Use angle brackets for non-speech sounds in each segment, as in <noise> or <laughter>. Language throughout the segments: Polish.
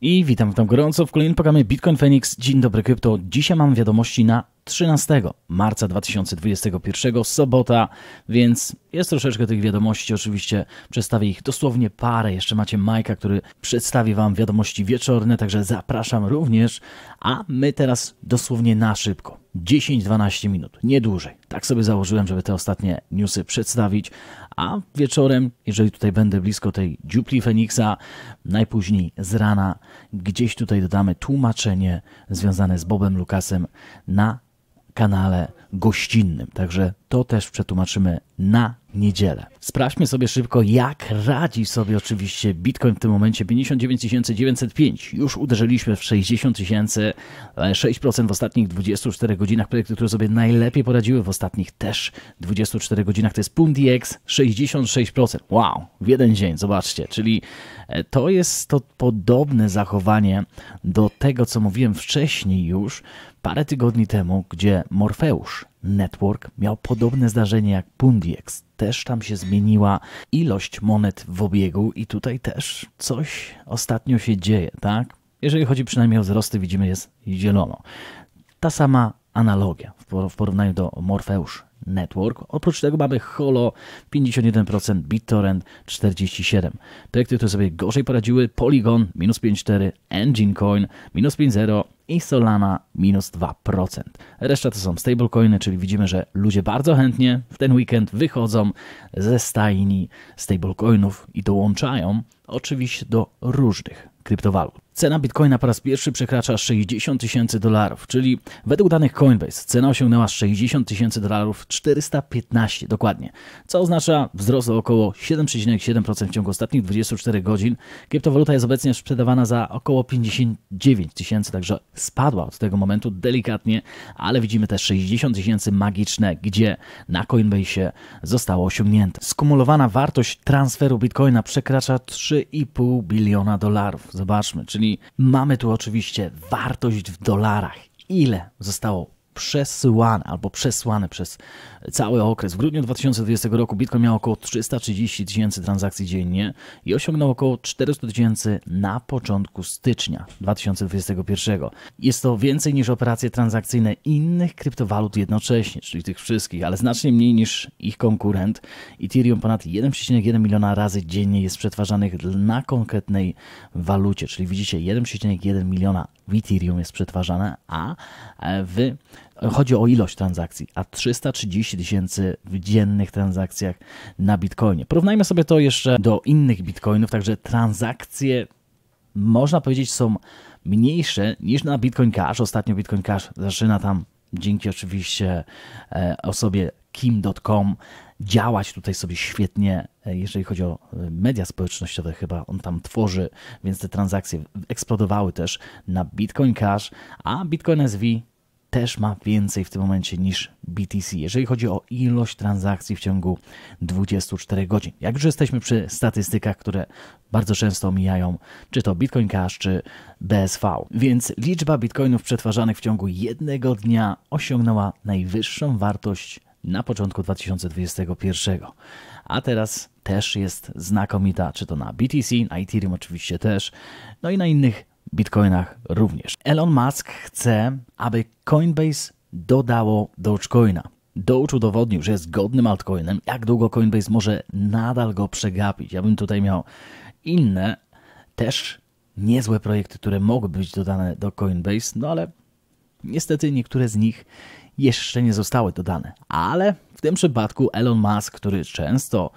I witam tam gorąco w kolejnym programie Bitcoin Phoenix. Dzień dobry krypto. Dzisiaj mam wiadomości na 13 marca 2021, sobota, więc jest troszeczkę tych wiadomości. Oczywiście przedstawię ich dosłownie parę. Jeszcze macie Majka, który przedstawi Wam wiadomości wieczorne, także zapraszam również. A my teraz dosłownie na szybko. 10-12 minut, nie dłużej. Tak sobie założyłem, żeby te ostatnie newsy przedstawić, a wieczorem, jeżeli tutaj będę blisko tej dziupli Feniksa, najpóźniej z rana, gdzieś tutaj dodamy tłumaczenie związane z Bobem Lukasem na kanale gościnnym. Także to też przetłumaczymy na niedzielę. Sprawdźmy sobie szybko, jak radzi sobie oczywiście Bitcoin w tym momencie 59 905. Już uderzyliśmy w 60 tysięcy, 6% w ostatnich 24 godzinach. Projekty, które sobie najlepiej poradziły w ostatnich też 24 godzinach to jest PumDX 66%. Wow, w jeden dzień, zobaczcie. Czyli e, to jest to podobne zachowanie do tego, co mówiłem wcześniej już, parę tygodni temu, gdzie Morfeusz Network miał podobne zdarzenie jak Pundiex. Też tam się zmieniła ilość monet w obiegu i tutaj też coś ostatnio się dzieje, tak? Jeżeli chodzi przynajmniej o wzrosty, widzimy jest zielono. Ta sama analogia w porównaniu do Morfeusz Network. Oprócz tego mamy Holo 51%, BitTorrent 47%. Projekty, które sobie gorzej poradziły, Polygon minus 5,4%, Engine Coin minus 5,0%, i Solana minus 2%. Reszta to są stablecoiny, czyli widzimy, że ludzie bardzo chętnie w ten weekend wychodzą ze stajni stablecoinów i dołączają oczywiście do różnych kryptowalut. Cena bitcoina po raz pierwszy przekracza 60 tysięcy dolarów, czyli według danych Coinbase cena osiągnęła 60 tysięcy dolarów 415 dokładnie, co oznacza wzrost o około 7,7% w ciągu ostatnich 24 godzin. Kryptowaluta jest obecnie sprzedawana za około 59 tysięcy, także spadła od tego momentu delikatnie, ale widzimy też 60 tysięcy magiczne, gdzie na Coinbase zostało osiągnięte. Skumulowana wartość transferu bitcoina przekracza 3,5 biliona dolarów. Zobaczmy, czyli Czyli mamy tu oczywiście wartość w dolarach. Ile zostało przesyłane albo przesłane przez cały okres. W grudniu 2020 roku Bitcoin miał około 330 tysięcy transakcji dziennie i osiągnął około 400 tysięcy na początku stycznia 2021. Jest to więcej niż operacje transakcyjne innych kryptowalut jednocześnie, czyli tych wszystkich, ale znacznie mniej niż ich konkurent. Ethereum ponad 1,1 miliona razy dziennie jest przetwarzanych na konkretnej walucie, czyli widzicie 1,1 miliona w Ethereum jest przetwarzane, a w Chodzi o ilość transakcji, a 330 tysięcy w dziennych transakcjach na Bitcoinie. Porównajmy sobie to jeszcze do innych Bitcoinów, także transakcje można powiedzieć są mniejsze niż na Bitcoin Cash. Ostatnio Bitcoin Cash zaczyna tam dzięki oczywiście e, osobie kim.com działać tutaj sobie świetnie, e, jeżeli chodzi o e, media społecznościowe, chyba on tam tworzy, więc te transakcje eksplodowały też na Bitcoin Cash, a Bitcoin SV też ma więcej w tym momencie niż BTC, jeżeli chodzi o ilość transakcji w ciągu 24 godzin. Jak już jesteśmy przy statystykach, które bardzo często omijają, czy to Bitcoin Cash, czy BSV, więc liczba bitcoinów przetwarzanych w ciągu jednego dnia osiągnęła najwyższą wartość na początku 2021. A teraz też jest znakomita, czy to na BTC, na Ethereum oczywiście też, no i na innych bitcoinach również. Elon Musk chce, aby Coinbase dodało Dogecoina. Doge udowodnił, że jest godnym altcoinem. Jak długo Coinbase może nadal go przegapić? Ja bym tutaj miał inne, też niezłe projekty, które mogłyby być dodane do Coinbase, no ale niestety niektóre z nich jeszcze nie zostały dodane. Ale w tym przypadku Elon Musk, który często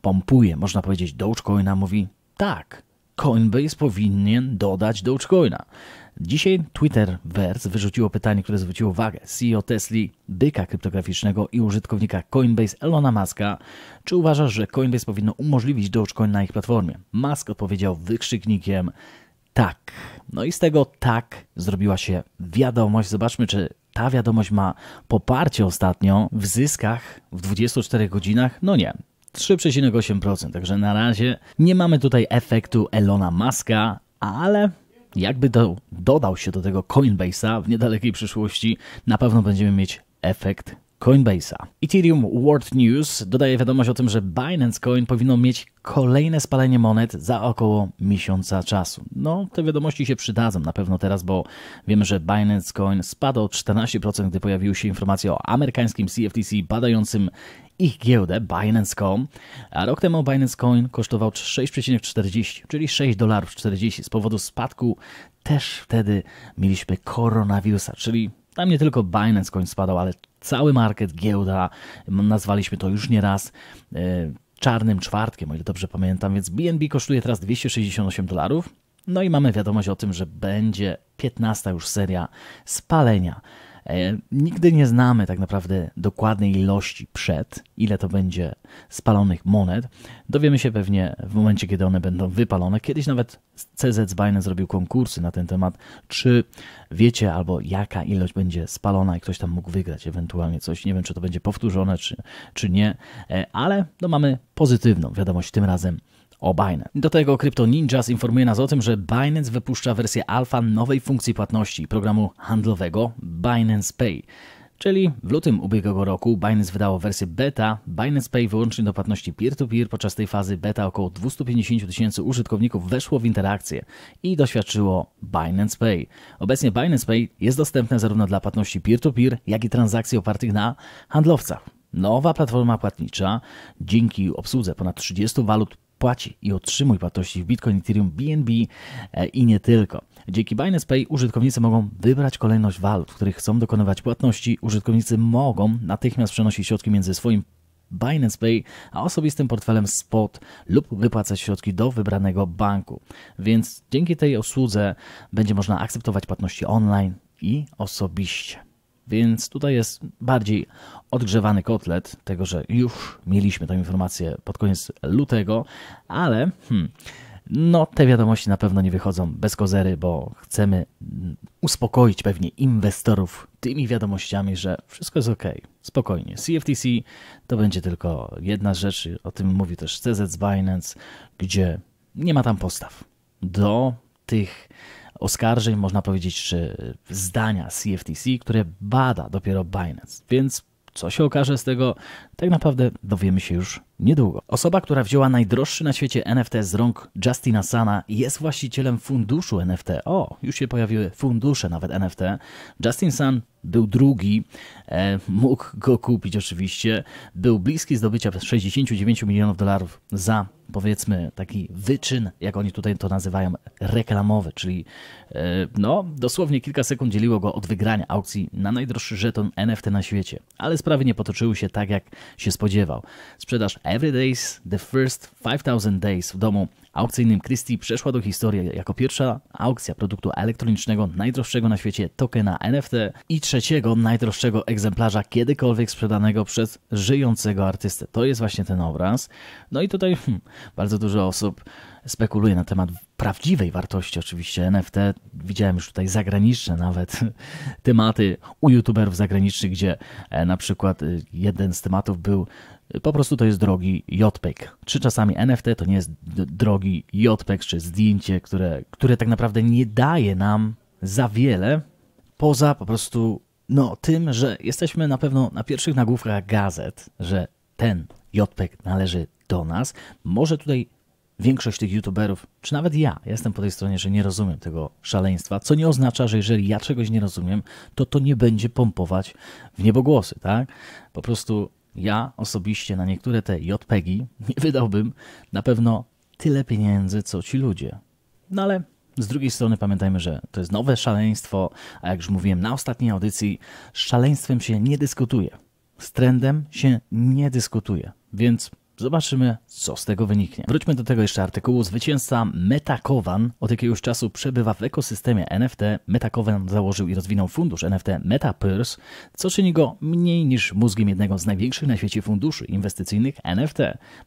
pompuje, można powiedzieć, Dogecoina, mówi tak, Coinbase powinien dodać Dogecoina. Dzisiaj Twitterverse wyrzuciło pytanie, które zwróciło uwagę CEO Tesli, byka kryptograficznego i użytkownika Coinbase Elona Muska, czy uważasz, że Coinbase powinno umożliwić Dogecoin na ich platformie? Musk odpowiedział wykrzyknikiem tak. No i z tego tak zrobiła się wiadomość. Zobaczmy, czy ta wiadomość ma poparcie ostatnio w zyskach w 24 godzinach. No nie, 3,8%. Także na razie nie mamy tutaj efektu Elona Muska, ale jakby do, dodał się do tego Coinbase'a w niedalekiej przyszłości, na pewno będziemy mieć efekt Coinbase'a. Ethereum World News dodaje wiadomość o tym, że Binance Coin powinno mieć kolejne spalenie monet za około miesiąca czasu. No, te wiadomości się przydadzą na pewno teraz, bo wiemy, że Binance Coin spadł o 14%, gdy pojawiły się informacje o amerykańskim CFTC badającym ich giełdę Binance.com, a rok temu Binance Coin kosztował 6,40, czyli 6 dolarów 40. Z powodu spadku też wtedy mieliśmy koronawirusa, czyli tam nie tylko Binance Coin spadał, ale cały market, giełda, nazwaliśmy to już nieraz e, czarnym czwartkiem, o ile dobrze pamiętam, więc BNB kosztuje teraz 268 dolarów. No i mamy wiadomość o tym, że będzie 15 już seria spalenia nigdy nie znamy tak naprawdę dokładnej ilości przed, ile to będzie spalonych monet. Dowiemy się pewnie w momencie, kiedy one będą wypalone. Kiedyś nawet CZ Binance zrobił konkursy na ten temat, czy wiecie albo jaka ilość będzie spalona i ktoś tam mógł wygrać ewentualnie coś. Nie wiem, czy to będzie powtórzone, czy, czy nie, e, ale no mamy pozytywną wiadomość tym razem o Binance. Do tego Crypto Ninjas informuje nas o tym, że Binance wypuszcza wersję alfa nowej funkcji płatności programu handlowego Binance Pay. Czyli w lutym ubiegłego roku Binance wydało wersję beta Binance Pay wyłącznie do płatności peer-to-peer. Podczas tej fazy beta około 250 tysięcy użytkowników weszło w interakcję i doświadczyło Binance Pay. Obecnie Binance Pay jest dostępne zarówno dla płatności peer-to-peer, jak i transakcji opartych na handlowcach. Nowa platforma płatnicza dzięki obsłudze ponad 30 walut płaci i otrzymuj płatności w Bitcoin, Ethereum, BNB e, i nie tylko. Dzięki Binance Pay użytkownicy mogą wybrać kolejność walut, w których chcą dokonywać płatności. Użytkownicy mogą natychmiast przenosić środki między swoim Binance Pay, a osobistym portfelem spot lub wypłacać środki do wybranego banku. Więc dzięki tej usłudze będzie można akceptować płatności online i osobiście. Więc tutaj jest bardziej odgrzewany kotlet tego, że już mieliśmy tę informację pod koniec lutego, ale hmm, no te wiadomości na pewno nie wychodzą bez kozery, bo chcemy uspokoić pewnie inwestorów tymi wiadomościami, że wszystko jest ok, spokojnie. CFTC to będzie tylko jedna rzecz, o tym mówi też CZ Binance, gdzie nie ma tam postaw do tych oskarżeń, można powiedzieć, czy zdania CFTC, które bada dopiero Binance. Więc co się okaże z tego, tak naprawdę dowiemy się już niedługo. Osoba, która wzięła najdroższy na świecie NFT z rąk Justina Sana jest właścicielem funduszu NFT. O, już się pojawiły fundusze nawet NFT. Justin Sun był drugi, e, mógł go kupić oczywiście. Był bliski zdobycia 69 milionów dolarów za powiedzmy taki wyczyn, jak oni tutaj to nazywają, reklamowy, czyli e, no dosłownie kilka sekund dzieliło go od wygrania aukcji na najdroższy żeton NFT na świecie. Ale sprawy nie potoczyły się tak, jak się spodziewał. Sprzedaż Every Days The First 5000 Days w domu aukcyjnym Christie przeszła do historii jako pierwsza aukcja produktu elektronicznego najdroższego na świecie tokena NFT i trzeciego najdroższego egzemplarza kiedykolwiek sprzedanego przez żyjącego artystę. To jest właśnie ten obraz. No i tutaj hmm, bardzo dużo osób spekuluje na temat prawdziwej wartości oczywiście NFT. Widziałem już tutaj zagraniczne nawet <laughs> tematy u youtuberów zagranicznych, gdzie e, na przykład e, jeden z tematów był po prostu to jest drogi JPEG. Czy czasami NFT to nie jest drogi JPEG, czy zdjęcie, które, które tak naprawdę nie daje nam za wiele, poza po prostu no, tym, że jesteśmy na pewno na pierwszych nagłówkach gazet, że ten JPEG należy do nas. Może tutaj większość tych youtuberów, czy nawet ja, jestem po tej stronie, że nie rozumiem tego szaleństwa, co nie oznacza, że jeżeli ja czegoś nie rozumiem, to to nie będzie pompować w niebogłosy, tak? Po prostu ja osobiście na niektóre te JPEGi nie wydałbym na pewno tyle pieniędzy, co ci ludzie. No ale z drugiej strony pamiętajmy, że to jest nowe szaleństwo, a jak już mówiłem na ostatniej audycji, z szaleństwem się nie dyskutuje. Z trendem się nie dyskutuje. Więc Zobaczymy, co z tego wyniknie. Wróćmy do tego jeszcze artykułu. Zwycięzca Metakowan od jakiegoś czasu przebywa w ekosystemie NFT. Metakowan założył i rozwinął fundusz NFT MetaPurse, co czyni go mniej niż mózgiem jednego z największych na świecie funduszy inwestycyjnych NFT.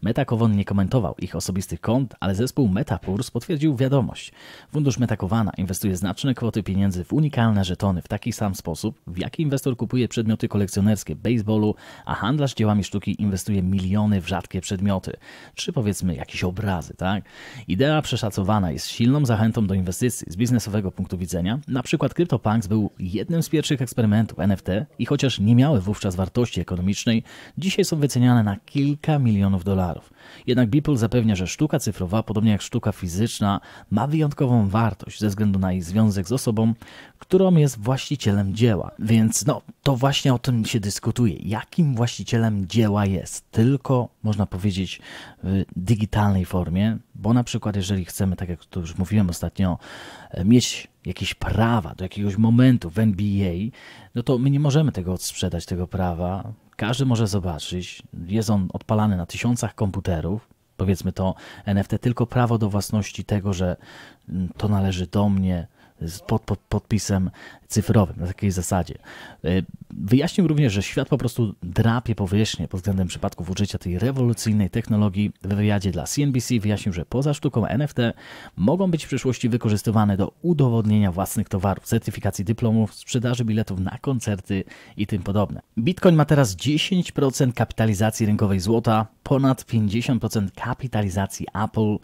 Metakowan nie komentował ich osobistych kont, ale zespół MetaPurse potwierdził wiadomość. Fundusz Metakowana inwestuje znaczne kwoty pieniędzy w unikalne żetony w taki sam sposób, w jaki inwestor kupuje przedmioty kolekcjonerskie baseballu, a handlarz dziełami sztuki inwestuje miliony w rzadkie przedmioty, czy powiedzmy jakieś obrazy, tak? Idea przeszacowana jest silną zachętą do inwestycji z biznesowego punktu widzenia. Na przykład CryptoPunks był jednym z pierwszych eksperymentów NFT i chociaż nie miały wówczas wartości ekonomicznej, dzisiaj są wyceniane na kilka milionów dolarów. Jednak Beeple zapewnia, że sztuka cyfrowa, podobnie jak sztuka fizyczna, ma wyjątkową wartość ze względu na jej związek z osobą, którą jest właścicielem dzieła. Więc no, to właśnie o tym się dyskutuje. Jakim właścicielem dzieła jest? Tylko, można powiedzieć, w digitalnej formie, bo na przykład jeżeli chcemy, tak jak to już mówiłem ostatnio, e, mieć jakieś prawa do jakiegoś momentu w NBA, no to my nie możemy tego odsprzedać, tego prawa. Każdy może zobaczyć. Jest on odpalany na tysiącach komputerów. Powiedzmy to NFT, tylko prawo do własności tego, że mm, to należy do mnie, pod, pod, podpisem cyfrowym, na takiej zasadzie. E, wyjaśnił również, że świat po prostu drapie powierzchnię pod względem przypadków użycia tej rewolucyjnej technologii. W wywiadzie dla CNBC wyjaśnił, że poza sztuką NFT mogą być w przyszłości wykorzystywane do udowodnienia własnych towarów, certyfikacji dyplomów, sprzedaży biletów na koncerty i tym podobne. Bitcoin ma teraz 10% kapitalizacji rynkowej złota, ponad 50% kapitalizacji Apple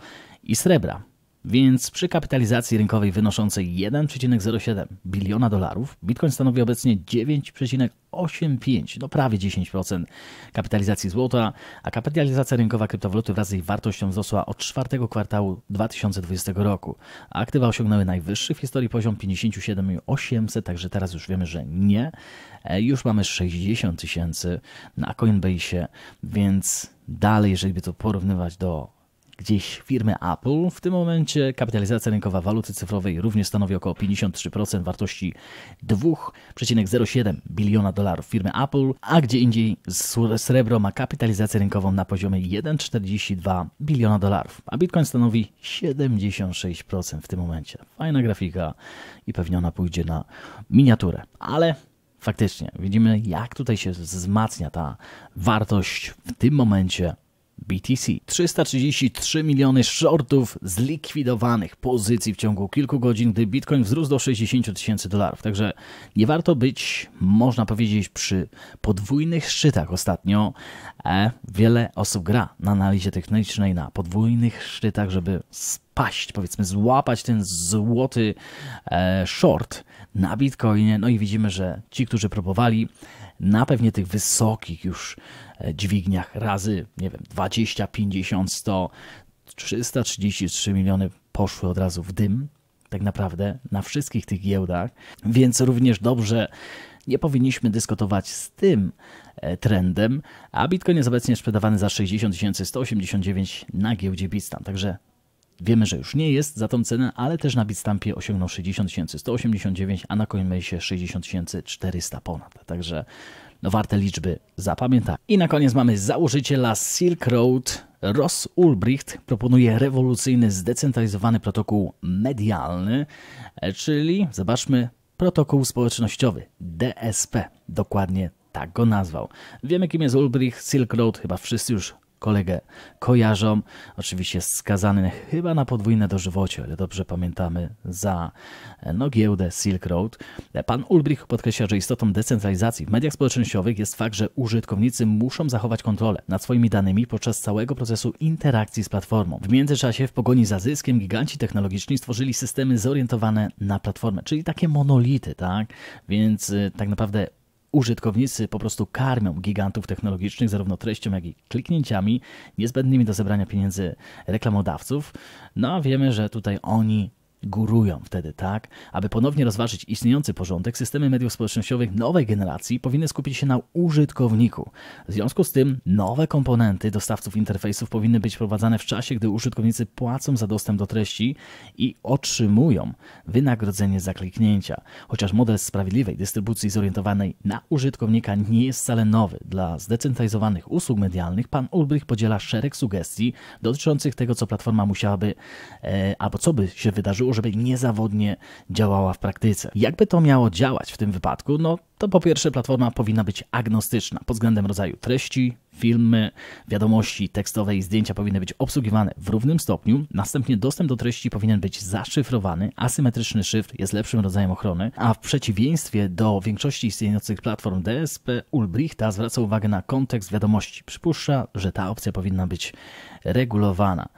i srebra. Więc przy kapitalizacji rynkowej wynoszącej 1,07 biliona dolarów, Bitcoin stanowi obecnie 9,85, no prawie 10% kapitalizacji złota, a kapitalizacja rynkowa kryptowaluty wraz z jej wartością wzrosła od czwartego kwartału 2020 roku. Aktywa osiągnęły najwyższy w historii poziom 57,800, także teraz już wiemy, że nie. E, już mamy 60 tysięcy na Coinbase, więc dalej, jeżeli by to porównywać do gdzieś firmy Apple. W tym momencie kapitalizacja rynkowa waluty cyfrowej również stanowi około 53% wartości 2,07 biliona dolarów firmy Apple, a gdzie indziej srebro ma kapitalizację rynkową na poziomie 1,42 biliona dolarów, a Bitcoin stanowi 76% w tym momencie. Fajna grafika i pewnie ona pójdzie na miniaturę, ale faktycznie widzimy jak tutaj się wzmacnia ta wartość w tym momencie BTC. 333 miliony shortów zlikwidowanych pozycji w ciągu kilku godzin, gdy Bitcoin wzrósł do 60 tysięcy dolarów. Także nie warto być, można powiedzieć, przy podwójnych szczytach ostatnio. E, wiele osób gra na analizie technicznej na podwójnych szczytach, żeby spaść, powiedzmy, złapać ten złoty e, short na Bitcoinie. No i widzimy, że ci, którzy próbowali na pewnie tych wysokich już dźwigniach razy, nie wiem, 20, 50, 100, 333 miliony poszły od razu w dym, tak naprawdę, na wszystkich tych giełdach, więc również dobrze nie powinniśmy dyskutować z tym e, trendem, a Bitcoin jest obecnie sprzedawany za 60 189 na giełdzie Bitstamp, także Wiemy, że już nie jest za tą cenę, ale też na Bitstampie osiągnął 60 189, a na Coinbase 60 400 ponad. Także no warte liczby zapamiętać. I na koniec mamy założyciela Silk Road. Ross Ulbricht proponuje rewolucyjny, zdecentralizowany protokół medialny, czyli zobaczmy protokół społecznościowy DSP. Dokładnie tak go nazwał. Wiemy kim jest Ulbricht, Silk Road, chyba wszyscy już kolegę kojarzą. Oczywiście skazany chyba na podwójne dożywocie, ale dobrze pamiętamy za no, giełdę Silk Road. Pan Ulbrich podkreśla, że istotą decentralizacji w mediach społecznościowych jest fakt, że użytkownicy muszą zachować kontrolę nad swoimi danymi podczas całego procesu interakcji z platformą. W międzyczasie w pogoni za zyskiem giganci technologiczni stworzyli systemy zorientowane na platformę, czyli takie monolity, tak? Więc y, tak naprawdę użytkownicy po prostu karmią gigantów technologicznych zarówno treścią, jak i kliknięciami niezbędnymi do zebrania pieniędzy reklamodawców. No a wiemy, że tutaj oni górują wtedy, tak? Aby ponownie rozważyć istniejący porządek, systemy mediów społecznościowych nowej generacji powinny skupić się na użytkowniku. W związku z tym nowe komponenty dostawców interfejsów powinny być wprowadzane w czasie, gdy użytkownicy płacą za dostęp do treści i otrzymują wynagrodzenie za kliknięcia. Chociaż model sprawiedliwej dystrybucji zorientowanej na użytkownika nie jest wcale nowy dla zdecentralizowanych usług medialnych, pan Ulbrich podziela szereg sugestii dotyczących tego, co platforma musiałaby, e, albo co by się wydarzyło, wystarczyło, żeby niezawodnie działała w praktyce. Jakby to miało działać w tym wypadku? No to po pierwsze platforma powinna być agnostyczna pod względem rodzaju treści, filmy, wiadomości tekstowe i zdjęcia powinny być obsługiwane w równym stopniu. Następnie dostęp do treści powinien być zaszyfrowany. Asymetryczny szyfr jest lepszym rodzajem ochrony, a w przeciwieństwie do większości istniejących platform DSP, Ulbrichta zwraca uwagę na kontekst wiadomości. Przypuszcza, że ta opcja powinna być regulowana.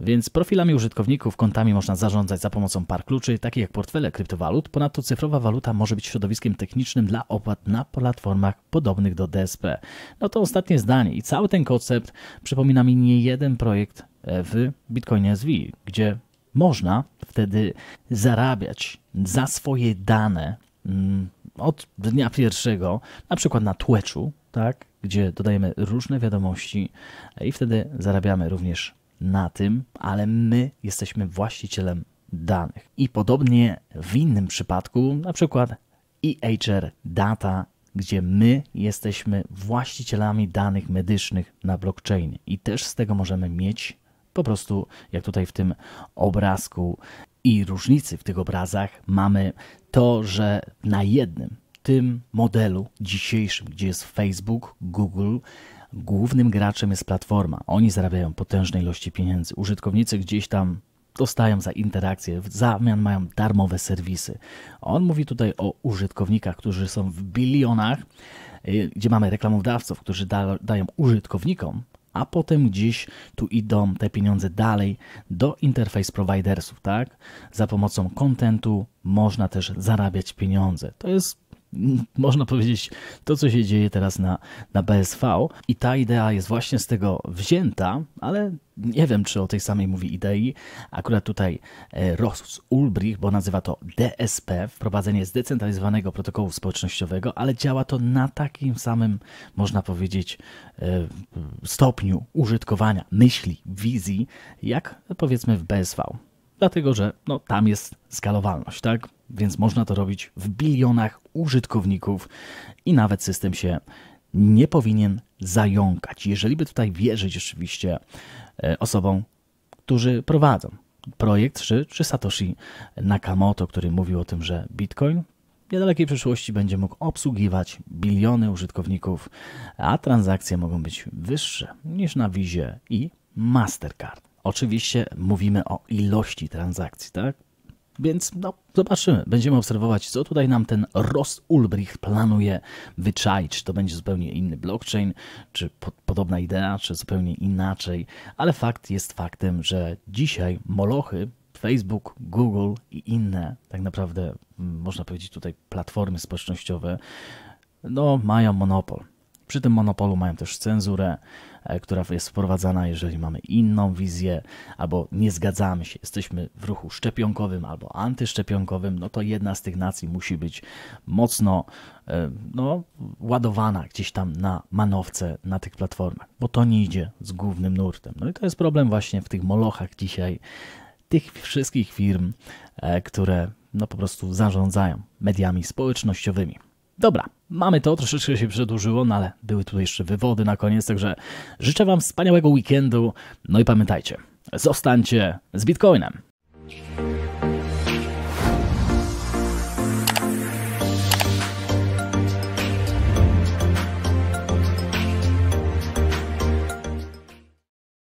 Więc profilami użytkowników, kontami można zarządzać za pomocą par kluczy, takich jak portfele kryptowalut. Ponadto cyfrowa waluta może być środowiskiem technicznym dla opłat na platformach podobnych do DSP. No to ostatnie zdanie i cały ten koncept przypomina mi nie jeden projekt e, w Bitcoinie SV, gdzie można wtedy zarabiać za swoje dane mm, od dnia pierwszego, na przykład na Twitchu, tak, gdzie dodajemy różne wiadomości e, i wtedy zarabiamy również na tym, ale my jesteśmy właścicielem danych. I podobnie w innym przypadku, na przykład EHR Data, gdzie my jesteśmy właścicielami danych medycznych na blockchainie i też z tego możemy mieć po prostu, jak tutaj w tym obrazku i różnicy w tych obrazach mamy to, że na jednym tym modelu dzisiejszym, gdzie jest Facebook, Google, Głównym graczem jest platforma. Oni zarabiają potężne ilości pieniędzy. Użytkownicy gdzieś tam dostają za interakcję, w zamian mają darmowe serwisy. On mówi tutaj o użytkownikach, którzy są w bilionach, y, gdzie mamy reklamodawców, którzy da, dają użytkownikom, a potem gdzieś tu idą te pieniądze dalej do interface providersów, tak? Za pomocą kontentu można też zarabiać pieniądze. To jest <laughs> można powiedzieć, to co się dzieje teraz na, na BSV i ta idea jest właśnie z tego wzięta, ale nie wiem, czy o tej samej mówi idei. Akurat tutaj e, Ross Ulbrich, bo nazywa to DSP, wprowadzenie zdecentralizowanego protokołu społecznościowego, ale działa to na takim samym, można powiedzieć, e, stopniu użytkowania myśli, wizji, jak powiedzmy w BSV dlatego że no, tam jest skalowalność, tak? Więc można to robić w bilionach użytkowników i nawet system się nie powinien zająkać. Jeżeli by tutaj wierzyć oczywiście e, osobom, którzy prowadzą projekt, czy, czy Satoshi Nakamoto, który mówił o tym, że Bitcoin w niedalekiej przyszłości będzie mógł obsługiwać biliony użytkowników, a transakcje mogą być wyższe niż na Wizie i Mastercard. Oczywiście mówimy o ilości transakcji, tak? Więc no, zobaczymy. Będziemy obserwować, co tutaj nam ten Ross Ulbricht planuje wyczaić. Czy to będzie zupełnie inny blockchain, czy po podobna idea, czy zupełnie inaczej. Ale fakt jest faktem, że dzisiaj molochy, Facebook, Google i inne, tak naprawdę mm, można powiedzieć tutaj platformy społecznościowe, no mają monopol. Przy tym monopolu mają też cenzurę, która jest wprowadzana, jeżeli mamy inną wizję albo nie zgadzamy się, jesteśmy w ruchu szczepionkowym albo antyszczepionkowym, no to jedna z tych nacji musi być mocno e, no, ładowana gdzieś tam na manowce na tych platformach, bo to nie idzie z głównym nurtem. No i to jest problem właśnie w tych molochach dzisiaj, tych wszystkich firm, e, które no po prostu zarządzają mediami społecznościowymi. Dobra, mamy to, troszeczkę się przedłużyło, no ale były tu jeszcze wywody na koniec, także życzę Wam wspaniałego weekendu. No i pamiętajcie, zostańcie z Bitcoinem.